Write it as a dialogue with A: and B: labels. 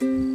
A: Bye.